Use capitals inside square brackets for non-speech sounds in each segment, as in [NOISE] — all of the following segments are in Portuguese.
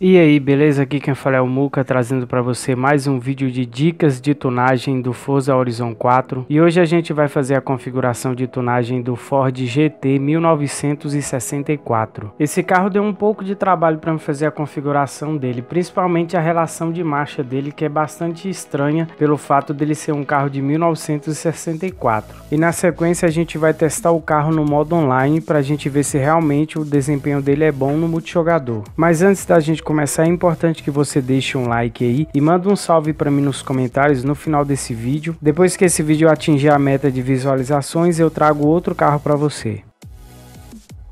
E aí, beleza? Aqui quem fala é o Muca, trazendo para você mais um vídeo de dicas de tunagem do Forza Horizon 4. E hoje a gente vai fazer a configuração de tunagem do Ford GT 1964. Esse carro deu um pouco de trabalho para me fazer a configuração dele, principalmente a relação de marcha dele, que é bastante estranha pelo fato dele ser um carro de 1964. E na sequência a gente vai testar o carro no modo online para a gente ver se realmente o desempenho dele é bom no multijogador. Mas antes da gente começar, é importante que você deixe um like aí e manda um salve para mim nos comentários no final desse vídeo. Depois que esse vídeo atingir a meta de visualizações, eu trago outro carro para você.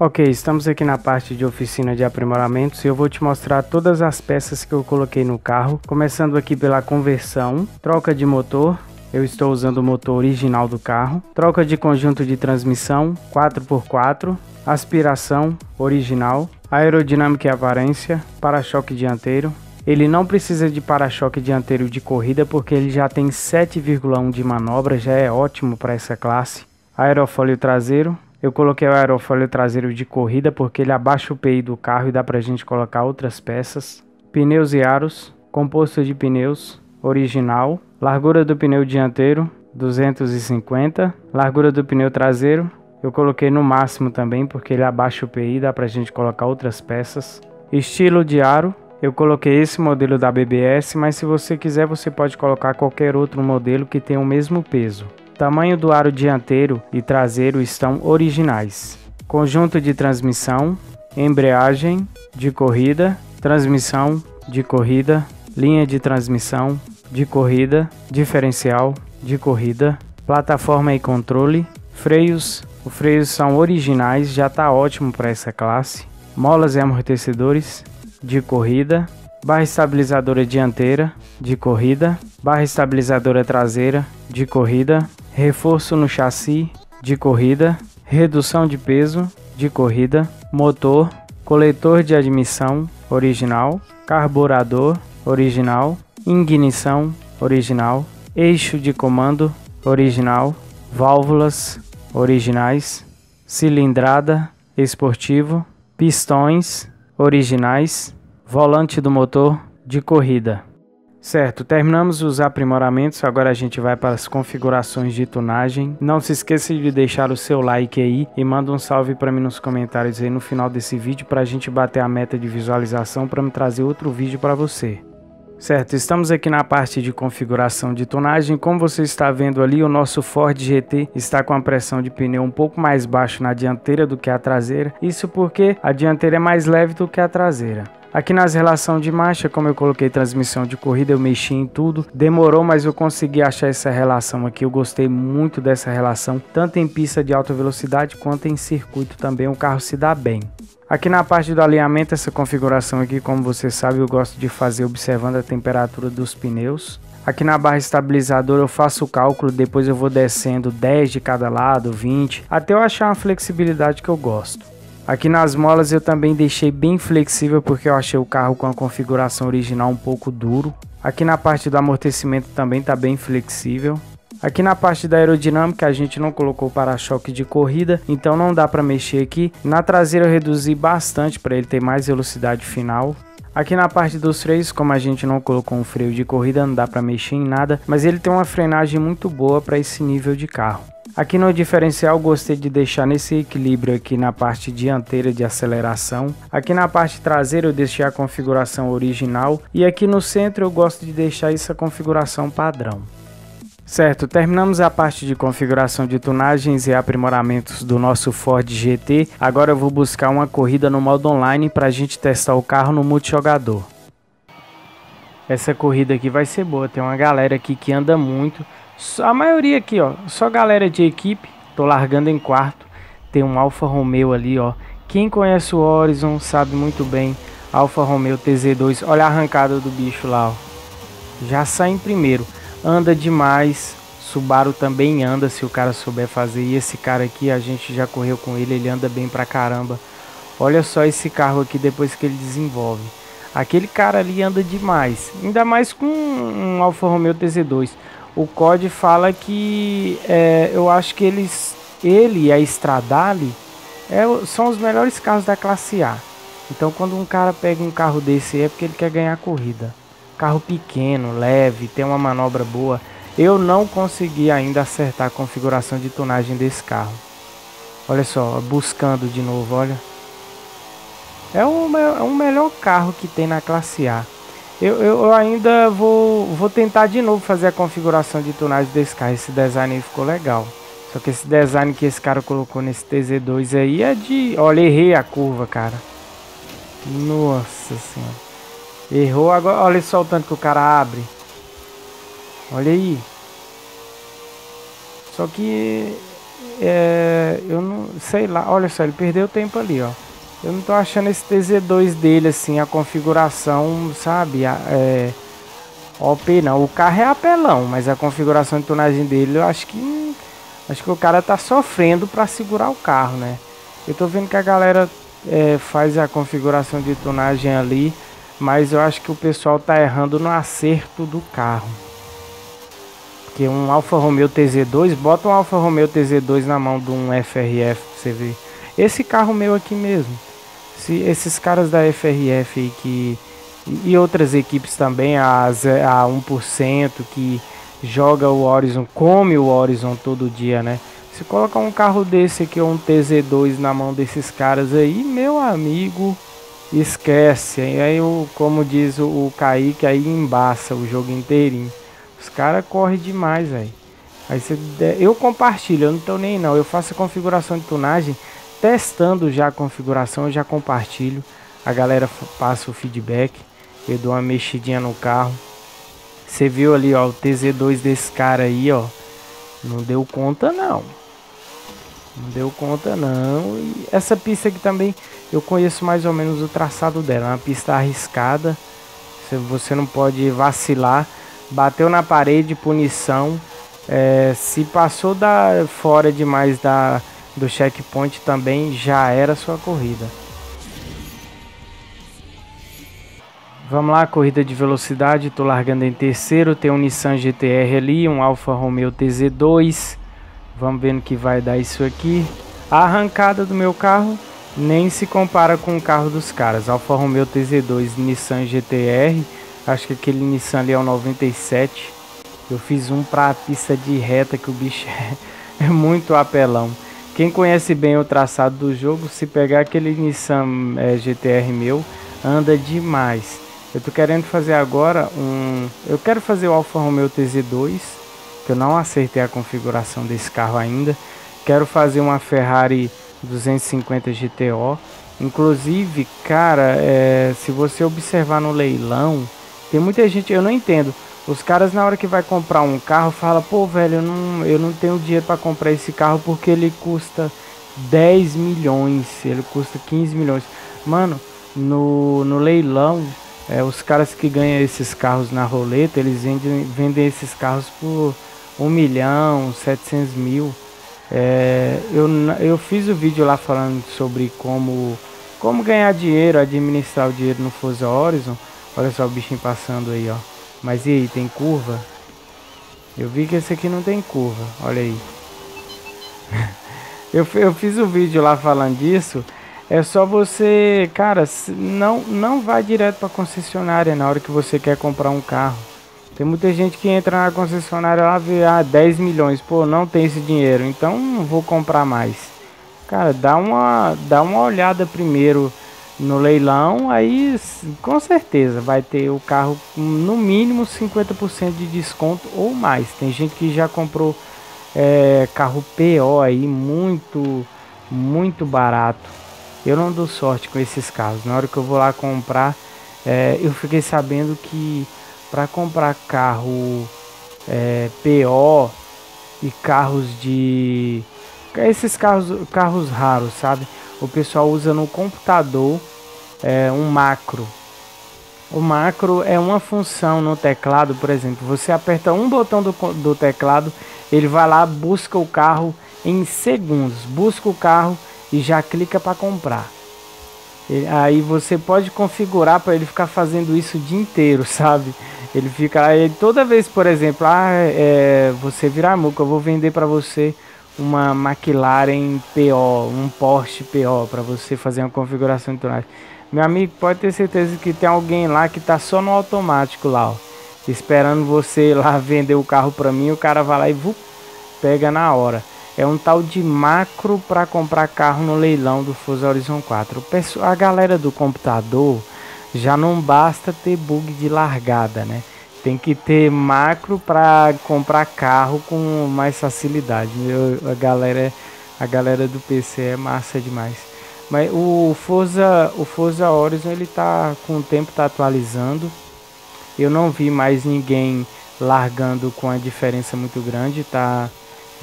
Ok, estamos aqui na parte de oficina de aprimoramentos e eu vou te mostrar todas as peças que eu coloquei no carro, começando aqui pela conversão, troca de motor, eu estou usando o motor original do carro, troca de conjunto de transmissão 4x4, aspiração original, aerodinâmica e aparência, para-choque dianteiro. Ele não precisa de para-choque dianteiro de corrida porque ele já tem 7,1 de manobra, já é ótimo para essa classe. Aerofólio traseiro. Eu coloquei o aerofólio traseiro de corrida porque ele abaixa o PI do carro e dá para a gente colocar outras peças. Pneus e aros, composto de pneus original. Largura do pneu dianteiro 250, largura do pneu traseiro eu coloquei no máximo também, porque ele abaixa o PI, dá pra gente colocar outras peças. Estilo de aro, eu coloquei esse modelo da BBS, mas se você quiser você pode colocar qualquer outro modelo que tenha o mesmo peso. Tamanho do aro dianteiro e traseiro estão originais. Conjunto de transmissão, embreagem de corrida, transmissão de corrida, linha de transmissão de corrida, diferencial de corrida, plataforma e controle, freios os freios são originais, já está ótimo para essa classe. Molas e amortecedores de corrida, barra estabilizadora dianteira de corrida, barra estabilizadora traseira de corrida, reforço no chassi de corrida, redução de peso de corrida, motor, coletor de admissão original, carburador original, ignição original, eixo de comando original, válvulas originais, cilindrada esportivo, pistões originais, volante do motor de corrida. Certo, terminamos os aprimoramentos, agora a gente vai para as configurações de tunagem. Não se esqueça de deixar o seu like aí e manda um salve para mim nos comentários aí no final desse vídeo para a gente bater a meta de visualização para me trazer outro vídeo para você. Certo, estamos aqui na parte de configuração de tonagem. Como você está vendo ali, o nosso Ford GT está com a pressão de pneu um pouco mais baixo na dianteira do que a traseira. Isso porque a dianteira é mais leve do que a traseira. Aqui nas relações de marcha, como eu coloquei transmissão de corrida, eu mexi em tudo. Demorou, mas eu consegui achar essa relação aqui. Eu gostei muito dessa relação, tanto em pista de alta velocidade quanto em circuito também. O carro se dá bem. Aqui na parte do alinhamento, essa configuração aqui, como você sabe, eu gosto de fazer observando a temperatura dos pneus. Aqui na barra estabilizadora eu faço o cálculo, depois eu vou descendo 10 de cada lado, 20, até eu achar uma flexibilidade que eu gosto. Aqui nas molas eu também deixei bem flexível porque eu achei o carro com a configuração original um pouco duro. Aqui na parte do amortecimento também está bem flexível. Aqui na parte da aerodinâmica a gente não colocou para-choque de corrida, então não dá para mexer aqui. Na traseira eu reduzi bastante para ele ter mais velocidade final. Aqui na parte dos freios, como a gente não colocou um freio de corrida, não dá para mexer em nada, mas ele tem uma frenagem muito boa para esse nível de carro. Aqui no diferencial gostei de deixar nesse equilíbrio aqui na parte dianteira de aceleração. Aqui na parte traseira eu deixei a configuração original e aqui no centro eu gosto de deixar essa configuração padrão. Certo, terminamos a parte de configuração de tunagens e aprimoramentos do nosso Ford GT. Agora eu vou buscar uma corrida no modo online para a gente testar o carro no multijogador. Essa corrida aqui vai ser boa, tem uma galera aqui que anda muito. A maioria aqui, ó, só galera de equipe. Tô largando em quarto. Tem um Alfa Romeo ali, ó. Quem conhece o Horizon sabe muito bem. Alfa Romeo TZ2. Olha a arrancada do bicho lá, ó. Já sai em primeiro anda demais. Subaru também anda se o cara souber fazer. E esse cara aqui, a gente já correu com ele, ele anda bem pra caramba. Olha só esse carro aqui depois que ele desenvolve. Aquele cara ali anda demais. Ainda mais com um Alfa Romeo TZ2. O COD fala que é, eu acho que eles, ele e a Stradale é, são os melhores carros da classe A. Então quando um cara pega um carro desse é porque ele quer ganhar corrida. Carro pequeno, leve, tem uma manobra boa. Eu não consegui ainda acertar a configuração de tunagem desse carro. Olha só, buscando de novo, olha. É o, é o melhor carro que tem na classe A. Eu, eu, ainda vou, vou tentar de novo fazer a configuração de tunagem desse carro. Esse design aí ficou legal. Só que esse design que esse cara colocou nesse TZ2 aí é de... Olha, errei a curva, cara. Nossa senhora. Errou agora. Olha só o tanto que o cara abre. Olha aí. Só que... É, eu não sei lá. Olha só, ele perdeu tempo ali, ó. Eu não tô achando esse TZ2 dele assim, a configuração, sabe? É, OP não. O carro é apelão, mas a configuração de tonagem dele, eu acho que acho que o cara tá sofrendo para segurar o carro, né? Eu tô vendo que a galera é, faz a configuração de tonagem ali, mas eu acho que o pessoal tá errando no acerto do carro. Porque um Alfa Romeo TZ2, bota um Alfa Romeo TZ2 na mão de um FRF pra você ver. Esse carro meu aqui mesmo se esses caras da FRF que e outras equipes também, a, a 1% que joga o Horizon, come o Horizon todo dia, né? Se colocar um carro desse aqui, um TZ2 na mão desses caras aí, meu amigo, esquece. E aí, como diz o, Kaique, aí embaça o jogo inteirinho. Os caras correm demais, velho. Aí você, eu compartilho, eu não tô nem não. Eu faço a configuração de tunagem testando já a configuração, eu já compartilho. A galera passa o feedback. Eu dou uma mexidinha no carro. Você viu ali, ó, o TZ2 desse cara aí, ó. Não deu conta não. Não deu conta não. E essa pista aqui também eu conheço mais ou menos o traçado dela. É uma pista arriscada. Você não pode vacilar. Bateu na parede, punição. É, se passou da fora demais da do checkpoint também já era sua corrida. Vamos lá, corrida de velocidade, tô largando em terceiro, tem um Nissan GTR ali, um Alfa Romeo TZ2. Vamos ver no que vai dar isso aqui. A arrancada do meu carro nem se compara com o carro dos caras. Alfa Romeo TZ2, Nissan GTR. Acho que aquele Nissan ali é o 97. Eu fiz um para pista de reta que o bicho [LAUGHS] é, é muito apelão. Quem conhece bem o traçado do jogo, se pegar aquele Nissan é, GTR meu, anda demais. Eu tô querendo fazer agora um... Eu quero fazer o Alfa Romeo TZ2, que eu não acertei a configuração desse carro ainda. Quero fazer uma Ferrari 250 GTO. Inclusive, cara, é, se você observar no leilão, tem muita gente, eu não entendo. Os caras na hora que vai comprar um carro fala, pô, velho, eu não, eu não tenho dinheiro para comprar esse carro porque ele custa 10 milhões, ele custa 15 milhões. Mano, no, no leilão, é, os caras que ganham esses carros na roleta, eles vendem, vendem esses carros por 1 milhão, 700 mil. É, eu, eu fiz o vídeo lá falando sobre como, como ganhar dinheiro, administrar o dinheiro no Forza Horizon. Olha só o bichinho passando aí, ó. Mas e aí, tem curva? Eu vi que esse aqui não tem curva, olha aí. [LAUGHS] eu, eu fiz o um vídeo lá falando disso. É só você, cara, não, não vai direto para concessionária na hora que você quer comprar um carro. Tem muita gente que entra na concessionária lá vê ah, 10 milhões, pô, não tem esse dinheiro, então não vou comprar mais. Cara, dá uma, dá uma olhada primeiro no leilão, aí com certeza vai ter o carro no mínimo 50% de desconto ou mais. Tem gente que já comprou é, carro PO aí muito, muito barato. Eu não dou sorte com esses carros. Na hora que eu vou lá comprar, é, eu fiquei sabendo que para comprar carro é, PO e carros de esses carros, carros raros, sabe? O pessoal usa no computador é, um macro. O macro é uma função no teclado, por exemplo, você aperta um botão do, do teclado, ele vai lá, busca o carro em segundos, busca o carro e já clica para comprar. Aí você pode configurar para ele ficar fazendo isso o dia inteiro, [LAUGHS] sabe? Ele fica aí toda vez, por exemplo, ah, é, você virar muca, eu vou vender para você uma McLaren PO, um Porsche PO para você fazer uma configuração de tonagem Meu amigo, pode ter certeza que tem alguém lá que tá só no automático lá, ó. Esperando você lá [LAUGHS] vender o carro para mim, o cara vai lá e vup, pega na hora. É um tal de macro para comprar carro no leilão do Forza Horizon 4. A galera do computador já não basta ter bug de largada, né? Tem que ter macro para comprar carro com mais facilidade. Eu, a galera a galera do PC é massa demais. Mas o Forza, o Forza Horizon ele tá com o tempo tá atualizando. Eu não vi mais ninguém largando com a diferença muito grande, tá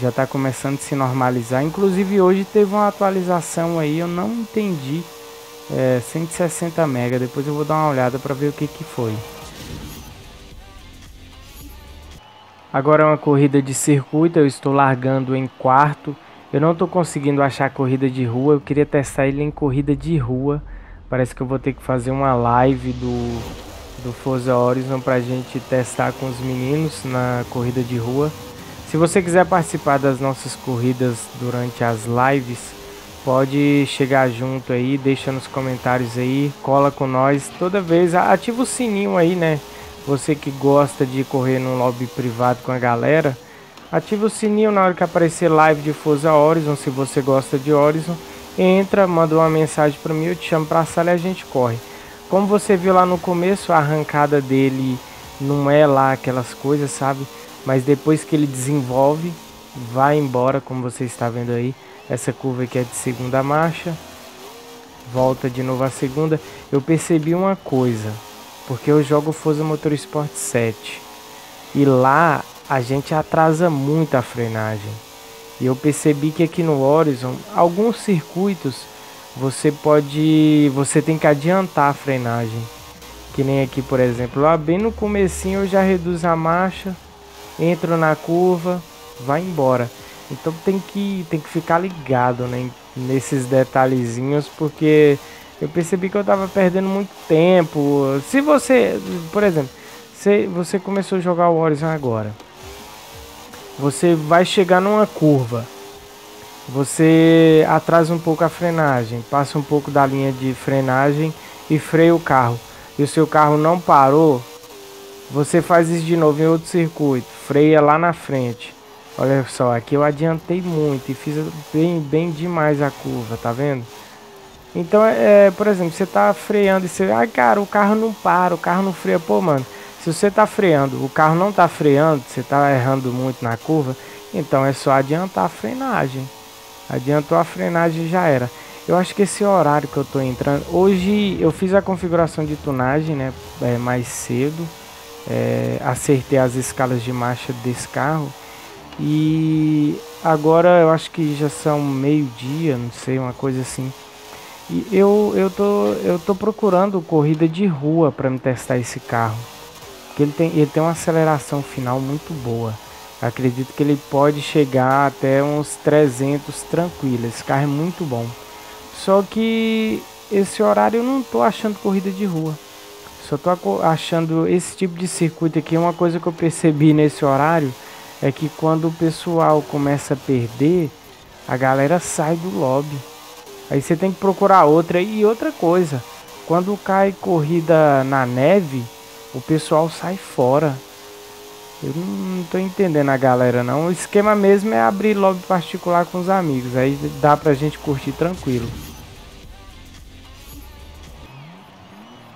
já tá começando a se normalizar. Inclusive hoje teve uma atualização aí, eu não entendi. É, 160 mega, depois eu vou dar uma olhada para ver o que que foi. Agora é uma corrida de circuito, eu estou largando em quarto. Eu não estou conseguindo achar corrida de rua. Eu queria testar ele em corrida de rua. Parece que eu vou ter que fazer uma live do, do Forza Horizon para a gente testar com os meninos na corrida de rua. Se você quiser participar das nossas corridas durante as lives, pode chegar junto aí, deixa nos comentários aí, cola com nós. Toda vez ativa o sininho aí, né? Você que gosta de correr num lobby privado com a galera, Ativa o sininho na hora que aparecer live de Forza Horizon, se você gosta de Horizon. Entra, manda uma mensagem para mim, eu te chamo para a sala e a gente corre. Como você viu lá no começo, a arrancada dele não é lá aquelas coisas, sabe? Mas depois que ele desenvolve, vai embora, como você está vendo aí. Essa curva aqui é de segunda marcha. Volta de novo a segunda. Eu percebi uma coisa, porque eu jogo Forza Motorsport 7. E lá a gente atrasa muito a frenagem. E eu percebi que aqui no Horizon, alguns circuitos você pode, você tem que adiantar a frenagem. Que nem aqui, por exemplo, lá bem no comecinho eu já reduzo a marcha, entro na curva, vai embora. Então tem que tem que ficar ligado, né, nesses detalhezinhos porque eu percebi que eu estava perdendo muito tempo. Se você, por exemplo, se você começou a jogar o Horizon agora, você vai chegar numa curva, você atrasa um pouco a frenagem, passa um pouco da linha de frenagem e freia o carro, e o seu carro não parou, você faz isso de novo em outro circuito, freia lá na frente. Olha só, aqui eu adiantei muito e fiz bem, bem demais a curva, tá vendo? Então, é, por exemplo, você tá freando e você, ai cara, o carro não para, o carro não freia, pô, mano. Se você está freando, o carro não está freando, você está errando muito na curva, então é só adiantar a frenagem. Adiantou a frenagem já era. Eu acho que esse horário que eu estou entrando, hoje eu fiz a configuração de tunagem, né, é, mais cedo, é, acertei as escalas de marcha desse carro e agora eu acho que já são meio dia, não sei, uma coisa assim. E eu eu tô eu tô procurando corrida de rua para me testar esse carro que ele tem, ele tem uma aceleração final muito boa. Acredito que ele pode chegar até uns 300 tranquilo. Esse carro é muito bom. Só que esse horário eu não tô achando corrida de rua. Só tô achando esse tipo de circuito aqui. Uma coisa que eu percebi nesse horário é que quando o pessoal começa a perder, a galera sai do lobby. Aí você tem que procurar outra. E outra coisa, quando cai corrida na neve, o pessoal sai fora. Eu não tô entendendo a galera não. O esquema mesmo é abrir lobby particular com os amigos. Aí dá pra gente curtir tranquilo.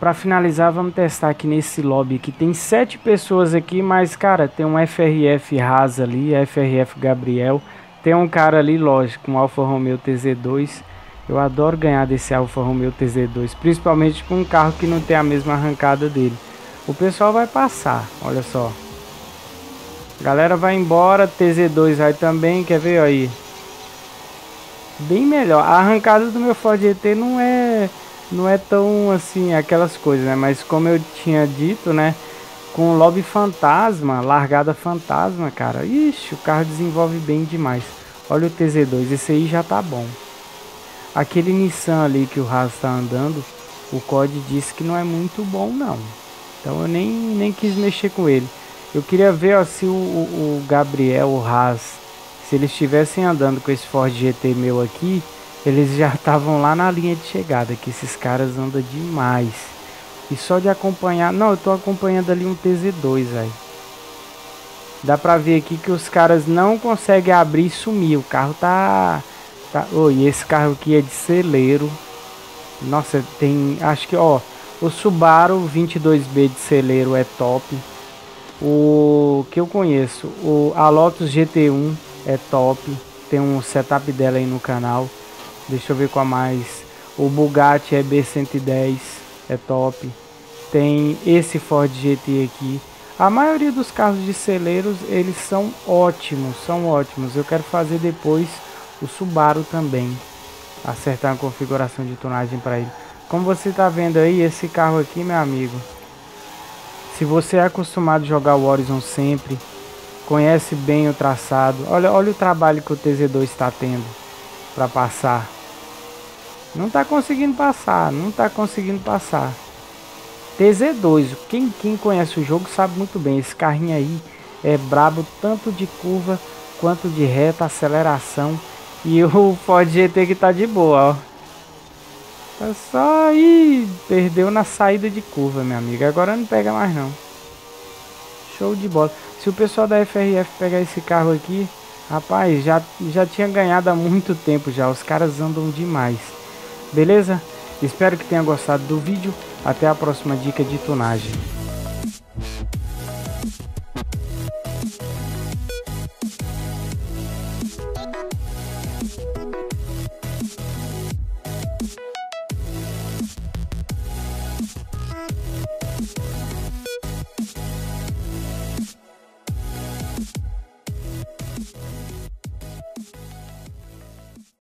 Para finalizar, vamos testar aqui nesse lobby que tem sete pessoas aqui, mas cara, tem um FRF Rasa ali, FRF Gabriel, tem um cara ali, lógico, um Alfa Romeo TZ2. Eu adoro ganhar desse Alfa Romeo TZ2, principalmente com um carro que não tem a mesma arrancada dele. O pessoal vai passar, olha só. Galera vai embora, TZ2 vai também, quer ver aí? Bem melhor. A arrancada do meu Ford GT não é não é tão assim aquelas coisas, né? Mas como eu tinha dito, né? Com o lobby fantasma, largada fantasma, cara. Ixi, o carro desenvolve bem demais. Olha o TZ2, esse aí já tá bom. Aquele Nissan ali que o Haas tá andando, o COD disse que não é muito bom não. Então eu nem, nem quis mexer com ele. Eu queria ver ó, se o, o, Gabriel, o Haas, se eles estivessem andando com esse Ford GT meu aqui, eles já estavam lá na linha de chegada, que esses caras andam demais. E só de acompanhar... Não, eu tô acompanhando ali um TZ2, velho. Dá pra ver aqui que os caras não conseguem abrir e sumir. O carro tá... tá... Oh, esse carro aqui é de celeiro. Nossa, tem... Acho que, ó... O Subaru 22B de celeiro é top. O que eu conheço, o a Lotus GT1 é top. Tem um setup dela aí no canal. Deixa eu ver qual mais. O Bugatti EB110 é top. Tem esse Ford GT aqui. A maioria dos carros de celeiros, eles são ótimos, são ótimos. Eu quero fazer depois o Subaru também. Acertar a configuração de tonagem para ele. Como você está vendo aí, esse carro aqui, meu amigo. Se você é acostumado a jogar o Horizon sempre, conhece bem o traçado. Olha, olha o trabalho que o TZ2 está tendo para passar. Não está conseguindo passar, não está conseguindo passar. TZ2, quem, quem conhece o jogo sabe muito bem. Esse carrinho aí é brabo tanto de curva quanto de reta, aceleração. E [LAUGHS] o Ford GT que tá de boa, ó. É só aí, perdeu na saída de curva, minha amiga. Agora não pega mais não. Show de bola. Se o pessoal da FRF pegar esse carro aqui, rapaz, já, já tinha ganhado há muito tempo já. Os caras andam demais. Beleza? Espero que tenha gostado do vídeo. Até a próxima dica de tunagem.